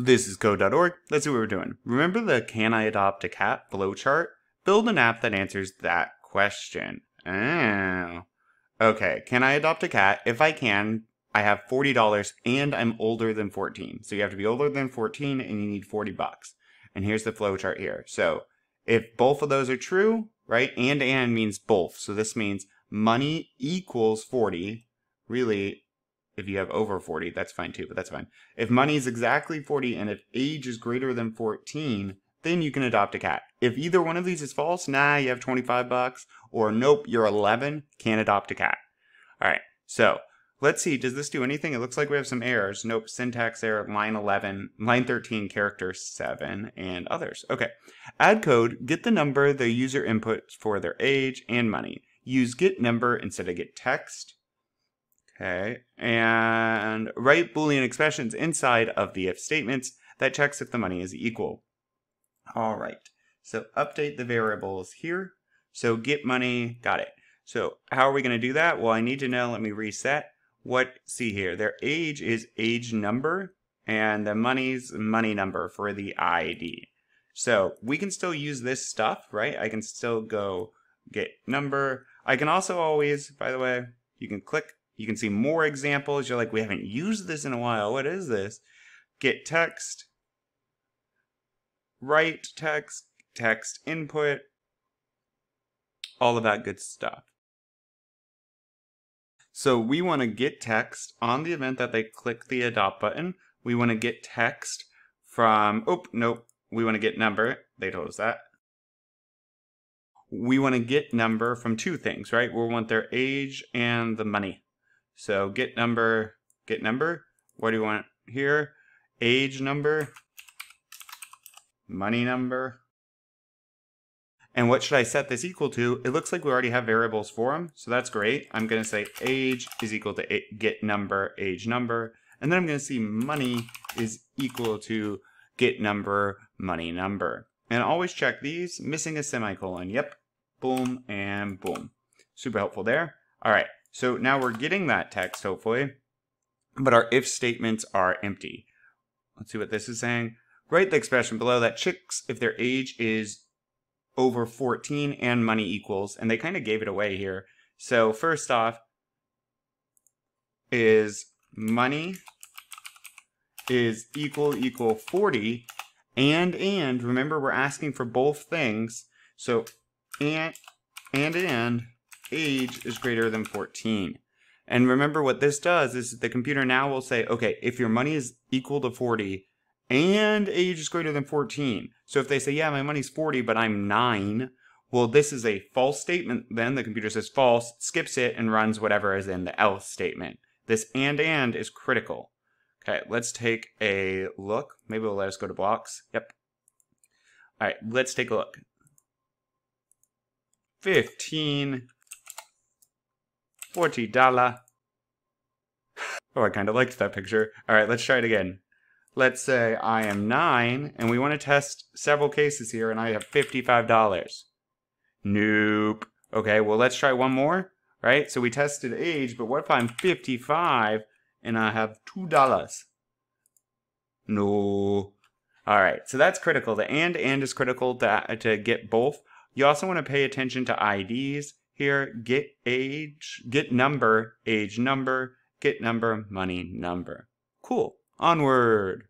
This is code.org. Let's see what we're doing. Remember the Can I Adopt a Cat flowchart? Build an app that answers that question. Oh. Okay, can I adopt a cat? If I can, I have $40 and I'm older than 14. So you have to be older than 14 and you need 40 bucks. And here's the flowchart here. So if both of those are true, right? And and means both. So this means money equals 40. Really, if you have over 40, that's fine too, but that's fine. If money is exactly 40 and if age is greater than 14, then you can adopt a cat. If either one of these is false, nah, you have 25 bucks, or nope, you're 11, can't adopt a cat. All right, so let's see, does this do anything? It looks like we have some errors. Nope, syntax error, line 11, line 13, character 7, and others. Okay, add code, get the number the user inputs for their age and money. Use get number instead of get text. Okay, and write Boolean expressions inside of the if statements that checks if the money is equal. All right, so update the variables here. So get money, got it. So how are we going to do that? Well, I need to know, let me reset. What, see here, their age is age number, and the money's money number for the ID. So we can still use this stuff, right? I can still go get number. I can also always, by the way, you can click, you can see more examples. You're like, we haven't used this in a while. What is this? Get text, write text, text input, all of that good stuff. So we want to get text on the event that they click the adopt button. We want to get text from, oh, nope, we want to get number. They told us that. We want to get number from two things, right? We want their age and the money. So get number, get number. What do you want here? Age number, money number. And what should I set this equal to? It looks like we already have variables for them, so that's great. I'm going to say age is equal to get number, age number, and then I'm going to see money is equal to get number, money number. And always check these, missing a semicolon. Yep, boom, and boom. Super helpful there. All right, so now we're getting that text, hopefully, but our if statements are empty. Let's see what this is saying. Write the expression below that chicks, if their age is over 14 and money equals, and they kind of gave it away here. So first off is money is equal equal 40 and and remember we're asking for both things so and and and age is greater than 14 and remember what this does is the computer now will say okay if your money is equal to 40 and age is greater than 14. So if they say, yeah, my money's 40, but I'm 9, well, this is a false statement. Then the computer says false, skips it, and runs whatever is in the else statement. This and and is critical. Okay, let's take a look. Maybe it'll let us go to blocks. Yep. All right, let's take a look. 15 $40. Oh, I kind of liked that picture. All right, let's try it again let's say I am 9 and we want to test several cases here and I have $55. Nope. Okay, well, let's try one more, right? So we tested age, but what if I'm 55 and I have $2? No. All right, so that's critical. The and and is critical to, to get both. You also want to pay attention to IDs here. Get age, get number, age number, get number, money number. Cool. Onward.